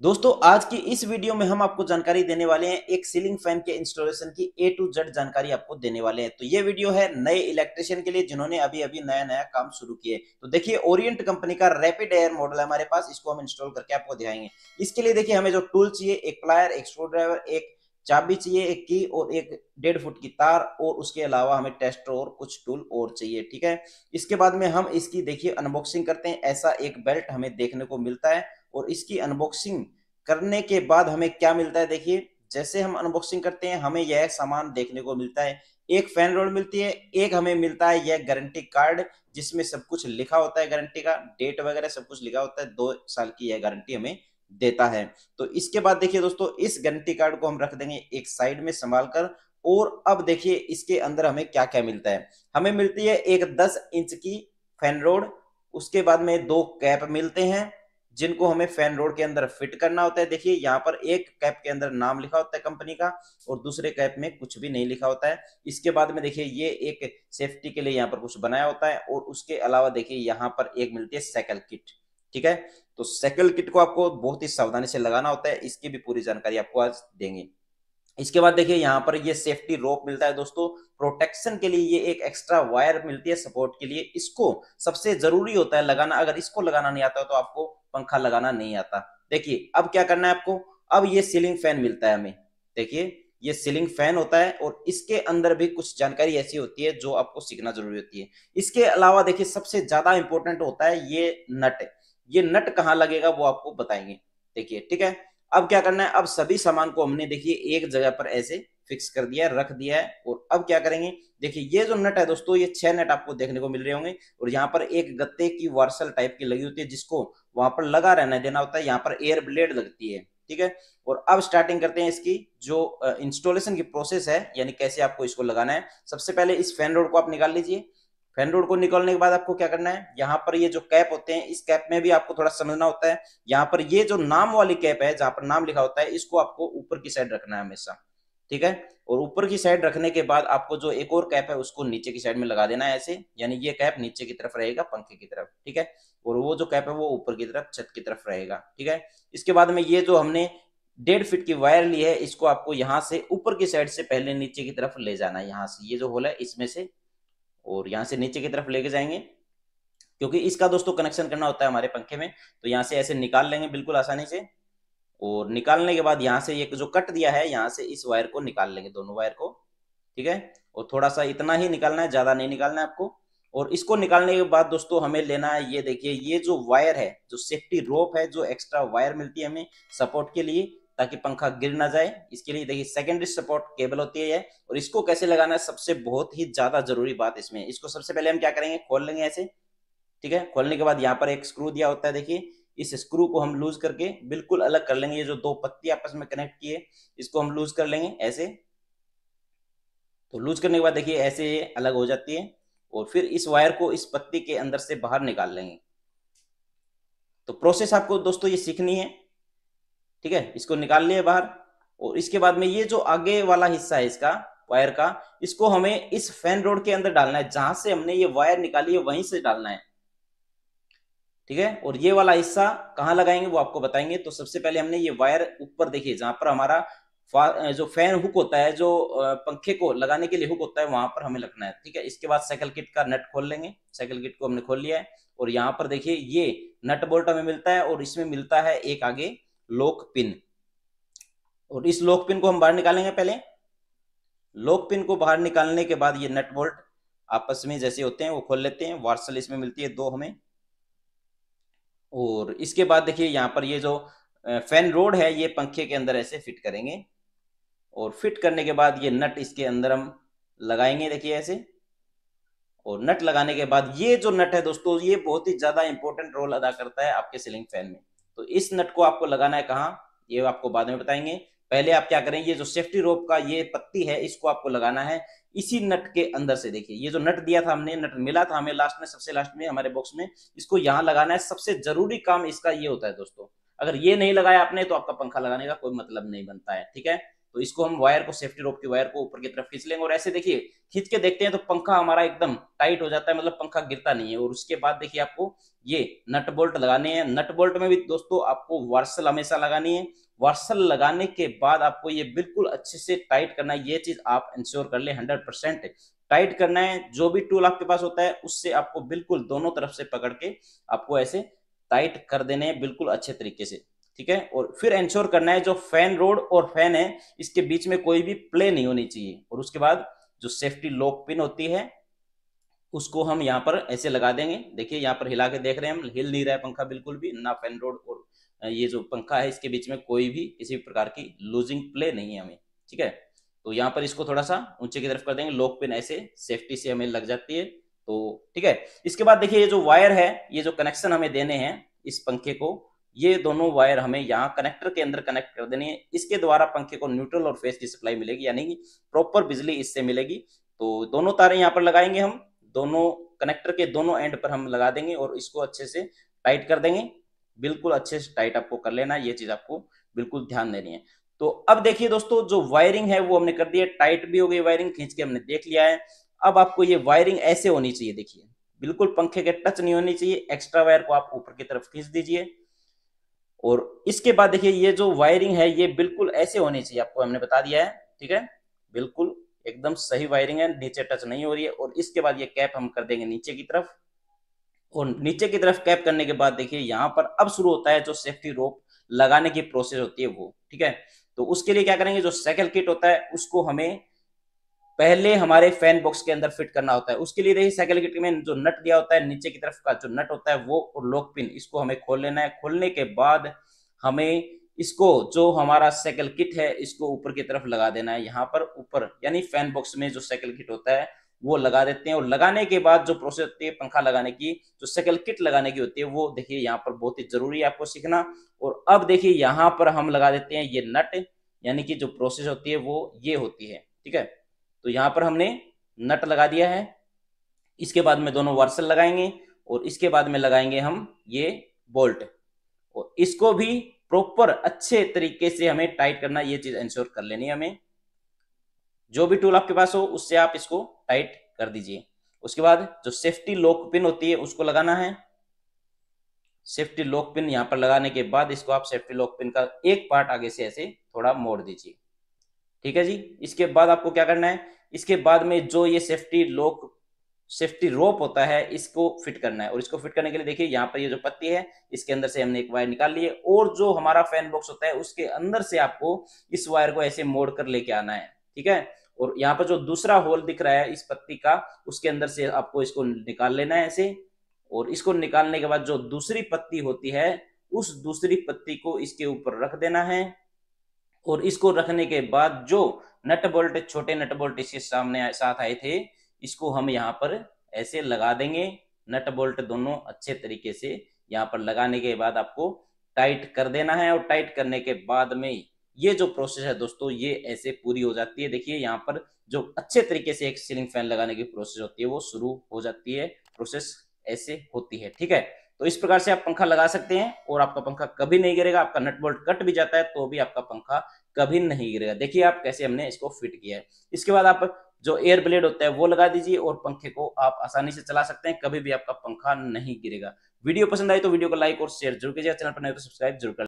दोस्तों, आज की इस वीडियो में हम आपको जानकारी देने वाले हैं एक सीलिंग फ़ैन के इंस्टॉलेशन की ए टू जेड जानकारी आपको देने वाले हैं। तो ये वीडियो है नए इलेक्ट्रिशियन के लिए जिन्होंने अभी अभी नया नया काम शुरू किए तो देखिए ओरिएंट कंपनी का रैपिड एयर मॉडल है हमारे पास, इसको हम इंस्टॉल करके आपको दिखाएँगे। इसके लिए देखिए, हमें जो टूल चाहिए, एक प्लायर एक स्क्रू ड्राइवर एक चाबी चाहिए, एक की और एक डेढ़ फुट की तार और उसके अलावा हमें टेस्टर और कुछ टूल और चाहिए, ठीक है? इसके बाद में हम इसकी देखिए अनबॉक्सिंग करते हैं। ऐसा एक बेल्ट हमें देखने को मिलता है। और इसकी अनबॉक्सिंग करने के बाद हमें क्या मिलता है? देखिए, जैसे हम अनबॉक्सिंग करते हैं, हमें यह सामान देखने को मिलता है। एक फ़ैन रोड मिलती है, एक हमें मिलता है यह गारंटी कार्ड जिसमें सब कुछ लिखा होता है गारंटी का। डेट वगैरह सब कुछ लिखा होता है, दो साल की यह गारंटी हमें देता है। तो इसके बाद देखिए दोस्तों, इस गारंटी कार्ड को हम रख देंगे एक साइड में संभाल कर। और अब देखिए, इसके अंदर हमें क्या क्या मिलता है? हमें मिलती है एक 10 इंच की फ़ैन रोड उसके बाद में दो कैप मिलते हैं। जिनको हमें फ़ैन रोड के अंदर फिट करना होता है। देखिए, यहाँ पर एक कैप के अंदर नाम लिखा होता है कंपनी का और दूसरे कैप में कुछ भी नहीं लिखा होता है। इसके बाद में देखिए, ये एक सेफ्टी के लिए यहाँ पर कुछ बनाया होता है और उसके अलावा देखिए, यहाँ पर एक मिलती है साइकिल किट, ठीक है? तो साइकिल किट को आपको बहुत ही सावधानी से लगाना होता है। इसकी भी पूरी जानकारी आपको आज देंगे। इसके बाद देखिए, यहाँ पर ये सेफ्टी रोप मिलता है दोस्तों। प्रोटेक्शन के लिए ये एक एक्स्ट्रा वायर मिलती है सपोर्ट के लिए। इसको सबसे ज़रूरी होता है लगाना। अगर इसको लगाना नहीं आता तो आपको पंखा लगाना नहीं आता। देखिए, अब क्या करना है आपको? अब ये सीलिंग फ़ैन मिलता है हमें। देखिए, ये सीलिंग फ़ैन होता है और इसके अंदर भी कुछ जानकारी ऐसी होती है जो आपको सीखना ज़रूरी होती है। इसके अलावा देखिए, सबसे ज़्यादा इंपॉर्टेंट होता है ये नट ये नट कहाँ लगेगा वो आपको बताएँगे। देखिए, ठीक है? अब क्या करना है? अब सभी सामान को हमने देखिए एक जगह पर ऐसे फिक्स कर दिया है रख दिया है और अब क्या करेंगे? देखिए, ये जो नट है दोस्तों, ये छह नट आपको देखने को मिल रहे होंगे और यहाँ पर एक गत्ते की वार्सल टाइप की लगी होती है जिसको वहाँ पर लगा रहना देना होता है। यहाँ पर एयर ब्लेड लगती है, ठीक है? और अब स्टार्टिंग करते हैं इसकी जो इंस्टॉलेशन की प्रोसेस है, यानी कैसे आपको इसको लगाना है। सबसे पहले इस फ़ैन रोड को आप निकाल लीजिए। फ़ैन रोड को निकालने के बाद आपको क्या करना है? यहाँ पर ये जो कैप होते हैं, इस कैप में भी आपको थोड़ा समझना होता है। यहाँ पर ये जो नाम वाली कैप है, जहाँ पर नाम लिखा होता है, इसको आपको ऊपर की साइड रखना है हमेशा। ठीक है? और ऊपर की साइड रखने के बाद आपको जो एक और कैप है, उसको नीचे की साइड में लगा देना है ऐसे। यानी ये कैप नीचे की तरफ़ रहेगा, पंखे की तरफ़। ठीक है? और वो जो कैप है, वो ऊपर की तरफ़, छत की तरफ़ रहेगा। ठीक है? इसके बाद में ये जो हमने डेढ़ फीट की वायर ली है, इसको आपको यहाँ से ऊपर की साइड से पहले नीचे की तरफ़ ले जाना है, यहाँ से। ये जो होल है, इसमें से और यहाँ से नीचे की तरफ़ लेके जाएँगे। क्योंकि इसका दोस्तों कनेक्शन करना होता है हमारे पंखे में तो यहाँ से ऐसे निकाल लेंगे बिल्कुल आसानी से। और निकालने के बाद यहाँ से एक जो कट दिया है, यहाँ से इस वायर को निकाल लेंगे दोनों वायर को, ठीक है? और थोड़ा सा इतना ही निकालना है, ज़्यादा नहीं निकालना है आपको। और इसको निकालने के बाद दोस्तों हमें लेना है, ये देखिए, ये जो वायर है, जो सेफ्टी रोप है, जो एक्स्ट्रा वायर मिलती है हमें सपोर्ट के लिए ताकि पंखा गिर ना जाए। इसके लिए देखिए सेकेंडरी सपोर्ट केबल होती है और इसको कैसे लगाना है, सबसे बहुत ही ज़्यादा ज़रूरी बात इसमें। इसको सबसे पहले हम क्या करेंगे, खोल लेंगे ऐसे, ठीक है? खोलने के बाद यहाँ पर एक स्क्रू दिया होता है, देखिए। इस स्क्रू को हम लूज करके बिल्कुल अलग कर लेंगे, ये जो दो पत्ती आपस में कनेक्ट किए, इसको हम लूज कर लेंगे ऐसे। तो लूज करने के बाद देखिए, ऐसे ये अलग हो जाती है, और फिर इस वायर को इस पत्ती के अंदर से बाहर निकाल लेंगे। तो प्रोसेस आपको दोस्तों ये सीखनी है ठीक है? इसको निकाल लिए बाहर और इसके बाद में ये जो आगे वाला हिस्सा है इसका वायर का, इसको हमें इस फ़ैन रोड के अंदर डालना है, जहाँ से हमने ये वायर निकाली है, वहीं से डालना है। ठीक है? और ये वाला हिस्सा कहाँ लगाएँगे वो आपको बताएँगे। तो सबसे पहले हमने ये वायर ऊपर देखिए, जहाँ पर हमारा जो फ़ैन हुक होता है, जो पंखे को लगाने के लिए हुक होता है, वहाँ पर हमें लगना है। ठीक है? इसके बाद साइकिल किट का नट खोल लेंगे। साइकिल किट को हमने खोल लिया है। और यहाँ पर देखिए, ये नट बोल्ट हमें मिलता है और इसमें मिलता है एक आगे लॉक पिन और इस लोक पिन को हम बाहर निकालेंगे पहले। लोक पिन को बाहर निकालने के बाद ये नट बोल्ट आपस में जैसे होते हैं, वो खोल लेते हैं, वार्सल इसमें मिलती है दो हमें। और इसके बाद देखिए यहाँ पर ये जो फ़ैन रोड है, ये पंखे के अंदर ऐसे फिट करेंगे। और फिट करने के बाद ये नट इसके अंदर हम लगाएँगे, देखिए ऐसे। और नट लगाने के बाद ये जो नट है दोस्तों, ये बहुत ही ज़्यादा इंपॉर्टेंट रोल अदा करता है आपके सीलिंग फ़ैन में। तो इस नट को आपको लगाना है कहाँ? ये आपको बाद में बताएँगे। पहले आप क्या करें, ये जो सेफ्टी रोप का ये पत्ती है, इसको आपको लगाना है। इसी नट के अंदर से देखिए, ये जो नट दिया था हमने, नट मिला था हमें लास्ट में, सबसे लास्ट में हमारे बॉक्स में, इसको यहाँ लगाना है। सबसे ज़रूरी काम इसका ये होता है दोस्तों। अगर ये नहीं लगाया आपने तो आपका पंखा लगाने का कोई मतलब नहीं बनता है, ठीक है? तो इसको हम वायर को सेफ्टी रोप की वायर को ऊपर की तरफ़ खींच लेंगे। और ऐसे देखिए, खींच के देखते हैं तो पंखा हमारा एकदम टाइट हो जाता है मतलब पंखा गिरता नहीं है। और उसके बाद देखिए आपको ये नट बोल्ट लगाने हैं। नट बोल्ट में भी दोस्तों आपको वार्सल हमेशा लगानी है। वार्सल लगाने के बाद आपको ये बिल्कुल अच्छे से टाइट करना है। ये चीज़ आप इंश्योर कर ले हंड्रेड परसेंट टाइट करना है, जो भी टूल आपके पास होता है, उससे आपको बिल्कुल दोनों तरफ़ से पकड़ के आपको ऐसे टाइट कर देने हैं बिल्कुल अच्छे तरीके से। ठीक है? और फिर इंश्योर करना है जो फ़ैन रोड और फ़ैन है, इसके बीच में कोई भी प्ले नहीं होनी चाहिए। और उसके बाद जो सेफ्टी लॉक पिन होती है, उसको हम यहाँ पर ऐसे लगा देंगे। देखिए, यहाँ पर हिला के देख रहे हैं हम, हिल नहीं रहा है पंखा बिल्कुल भी, ना फ़ैन रोड और ये जो पंखा है, इसके बीच में कोई भी किसी भी प्रकार की लूजिंग प्ले नहीं है हमें, ठीक है? तो यहाँ पर इसको थोड़ा सा ऊँचे की तरफ़ कर देंगे। लॉक पिन ऐसे सेफ्टी से हमें लग जाती है तो ठीक है? इसके बाद देखिए, ये जो वायर है, ये जो कनेक्शन हमें देने हैं इस पंखे को ये दोनों वायर हमें यहाँ कनेक्टर के अंदर कनेक्ट कर देनी है। इसके द्वारा पंखे को न्यूट्रल और फेस की सप्लाई मिलेगी, यानी कि प्रॉपर बिजली इससे मिलेगी। तो दोनों तारे यहाँ पर लगाएँगे हम। दोनों कनेक्टर के दोनों एंड पर हम लगा देंगे और इसको अच्छे से टाइट कर देंगे। बिल्कुल अच्छे से टाइट आपको कर लेना ये चीज़ आपको बिल्कुल ध्यान देनी है। तो अब देखिए दोस्तों, जो वायरिंग है वो हमने कर दिया टाइट भी हो गई वायरिंग खींच के हमने देख लिया है। अब आपको ये वायरिंग ऐसे होनी चाहिए, देखिए। बिल्कुल पंखे के टच नहीं होनी चाहिए। एक्स्ट्रा वायर को आप ऊपर की तरफ़ खींच दीजिए। और इसके बाद देखिए, ये जो वायरिंग है, ये बिल्कुल ऐसे होनी चाहिए, आपको हमने बता दिया है, ठीक है? बिल्कुल एकदम सही वायरिंग है, नीचे टच नहीं हो रही है और इसके बाद ये कैप हम कर देंगे नीचे की तरफ़। और नीचे की तरफ़ कैप करने के बाद देखिए, यहाँ पर अब शुरू होता है जो सेफ्टी रोप लगाने की प्रोसेस होती है वो, ठीक है? तो उसके लिए क्या करेंगे, जो साइकिल किट होता है, उसको हमें पहले हमारे फ़ैन बॉक्स के अंदर फिट करना होता है। उसके लिए देखिए साइकिल किट में जो नट दिया होता है, नीचे की तरफ़ का जो नट होता है, वो और लॉक पिन इसको हमें खोल लेना है। खोलने के बाद हमें इसको जो हमारा साइकिल किट है, इसको ऊपर की तरफ़ लगा देना है। यहाँ पर ऊपर, यानी फ़ैन बॉक्स में जो साइकिल किट होता है, वो लगा देते हैं। और लगाने के बाद जो प्रोसेस होती है, पंखा लगाने की, जो साइकिल किट लगाने की होती है, वो देखिए यहाँ पर बहुत ही ज़रूरी है आपको सीखना। और अब देखिए यहाँ पर हम लगा देते हैं ये नट यानी कि जो प्रोसेस होती है, वो ये होती है, ठीक है? तो यहाँ पर हमने नट लगा दिया है। इसके बाद में दोनों वर्सल लगाएँगे और इसके बाद में लगाएँगे हम ये बोल्ट। और इसको भी प्रॉपर अच्छे तरीके से हमें टाइट करना, ये चीज़ इंश्योर कर लेनी है हमें। जो भी टूल आपके पास हो, उससे आप इसको टाइट कर दीजिए। उसके बाद जो सेफ्टी लॉक पिन होती है, उसको लगाना है। सेफ्टी लॉक पिन यहाँ पर लगाने के बाद इसको आप सेफ्टी लॉक पिन का एक पार्ट आगे से ऐसे थोड़ा मोड़ दीजिए। ठीक है जी? इसके बाद आपको क्या करना है? इसके बाद में जो ये सेफ्टी लॉक सेफ्टी रोप होता है, इसको फिट करना है। और इसको फिट करने के लिए देखिए, यहाँ पर ये जो पत्ती है, इसके अंदर से हमने एक वायर निकाल ली है। और जो हमारा फ़ैन बॉक्स होता है, उसके अंदर से आपको इस वायर को ऐसे मोड़ कर लेके आना है। ठीक है? और यहाँ पर जो दूसरा होल दिख रहा है, इस पत्ती का, उसके अंदर से आपको इसको निकाल लेना है ऐसे। और इसको निकालने के बाद जो दूसरी पत्ती होती है, उस दूसरी पत्ती को इसके ऊपर रख देना है। और इसको रखने के बाद जो नट बोल्ट, छोटे नट बोल्ट इसके सामने साथ आए थे, इसको हम यहाँ पर ऐसे लगा देंगे। नट बोल्ट दोनों अच्छे तरीके से यहाँ पर लगाने के बाद आपको टाइट कर देना है और टाइट करने के बाद में ये जो प्रोसेस है दोस्तों, ये ऐसे पूरी हो जाती है। देखिए, यहाँ पर जो अच्छे तरीके से एक सीलिंग फ़ैन लगाने की प्रोसेस होती है, वो शुरू हो जाती है। प्रोसेस ऐसे होती है, ठीक है? तो इस प्रकार से आप पंखा लगा सकते हैं और आपका पंखा कभी नहीं गिरेगा, आपका नट बोल्ट कट भी जाता है तो भी आपका पंखा कभी नहीं गिरेगा। देखिए आप कैसे हमने इसको फिट किया है। इसके बाद आप जो एयर ब्लेड होता है वो लगा दीजिए और पंखे को आप आसानी से चला सकते हैं, कभी भी आपका पंखा नहीं गिरेगा। वीडियो पसंद आए तो वीडियो को लाइक और शेयर ज़रूर कीजिए चैनल पर नहीं तो सब्सक्राइब ज़रूर कर